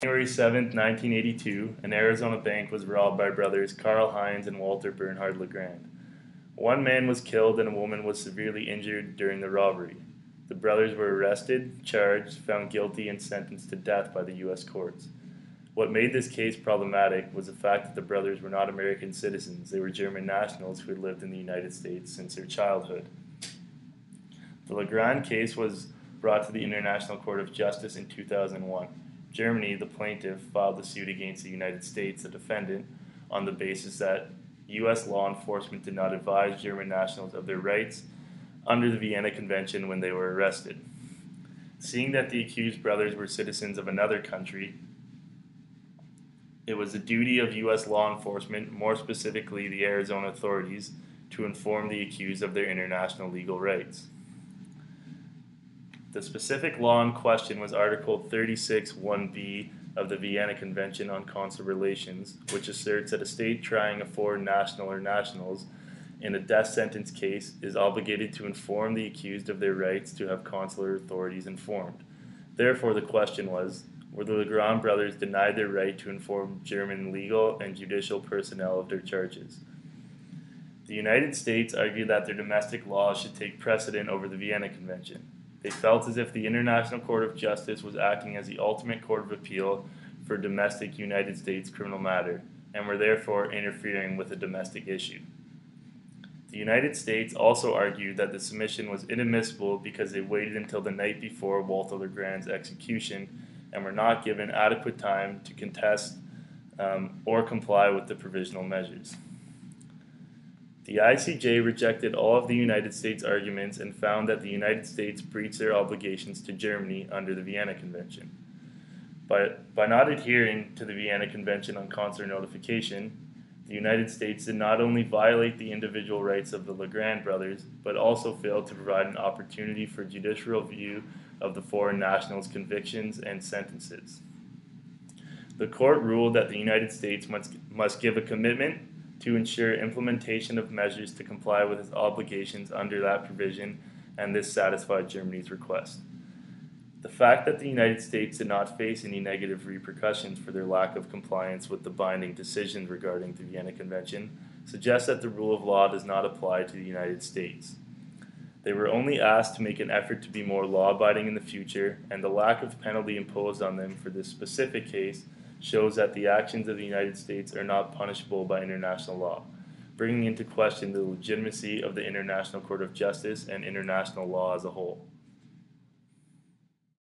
January 7, 1982, an Arizona bank was robbed by brothers Karl Heinz and Walter Bernhard LaGrand. One man was killed and a woman was severely injured during the robbery. The brothers were arrested, charged, found guilty, and sentenced to death by the U.S. courts. What made this case problematic was the fact that the brothers were not American citizens, they were German nationals who had lived in the United States since their childhood. The LaGrand case was brought to the International Court of Justice in 2001. Germany, the plaintiff, filed a suit against the United States, the defendant, on the basis that U.S. law enforcement did not advise German nationals of their rights under the Vienna Convention when they were arrested. Seeing that the accused brothers were citizens of another country, it was the duty of U.S. law enforcement, more specifically the Arizona authorities, to inform the accused of their international legal rights. The specific law in question was Article 36 1b of the Vienna Convention on Consular Relations, which asserts that a state trying a foreign national or nationals in a death sentence case is obligated to inform the accused of their rights to have consular authorities informed. Therefore, the question was were the LaGrand brothers denied their right to inform German legal and judicial personnel of their charges? The United States argued that their domestic laws should take precedent over the Vienna Convention. They felt as if the International Court of Justice was acting as the ultimate court of appeal for domestic United States criminal matter and were therefore interfering with a domestic issue. The United States also argued that the submission was inadmissible because they waited until the night before Walter LaGrand's execution and were not given adequate time to contest um, or comply with the provisional measures. The ICJ rejected all of the United States arguments and found that the United States breached their obligations to Germany under the Vienna Convention. By, by not adhering to the Vienna Convention on consular notification, the United States did not only violate the individual rights of the LaGrand brothers, but also failed to provide an opportunity for judicial review of the foreign nationals' convictions and sentences. The court ruled that the United States must, must give a commitment to ensure implementation of measures to comply with its obligations under that provision, and this satisfied Germany's request. The fact that the United States did not face any negative repercussions for their lack of compliance with the binding decisions regarding the Vienna Convention suggests that the rule of law does not apply to the United States. They were only asked to make an effort to be more law abiding in the future, and the lack of penalty imposed on them for this specific case shows that the actions of the United States are not punishable by international law, bringing into question the legitimacy of the International Court of Justice and international law as a whole.